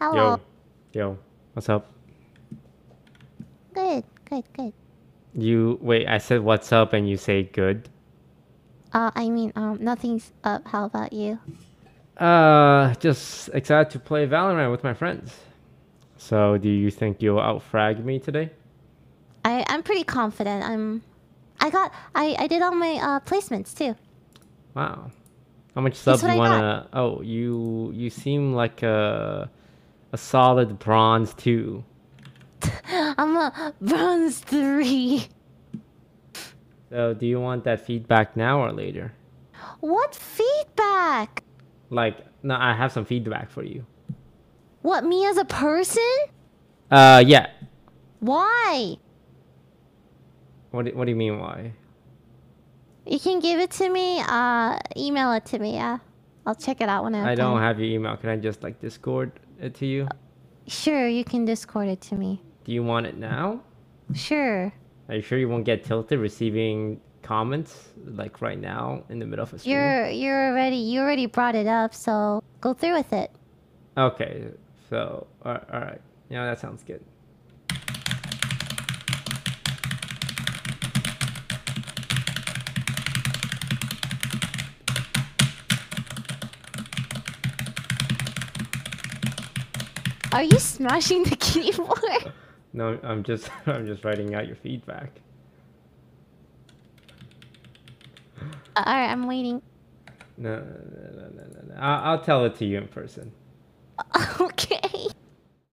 Hello. Yo, yo, what's up? Good, good, good. You wait. I said what's up, and you say good. Uh, I mean, um, nothing's up. How about you? Uh, just excited to play Valorant with my friends. So, do you think you'll outfrag me today? I I'm pretty confident. I'm. I got. I I did all my uh placements too. Wow. How much sub That's you I wanna? Oh, you you seem like a a solid bronze two. I'm a bronze three. So, do you want that feedback now or later? What feedback? Like, no, I have some feedback for you. What me as a person? Uh, yeah. Why? What do, what do you mean why? You can give it to me. Uh, email it to me. Yeah, I'll check it out when I I don't time. have your email. Can I just like Discord it to you? Sure, you can Discord it to me. Do you want it now? Sure. Are you sure you won't get tilted receiving comments like right now in the middle of a stream? You're you're already you already brought it up, so go through with it. Okay, so all right, yeah, that sounds good. Are you smashing the keyboard? No, I'm just I'm just writing out your feedback. Alright, I'm waiting. No, no, no, no, no, no. I'll, I'll tell it to you in person. okay.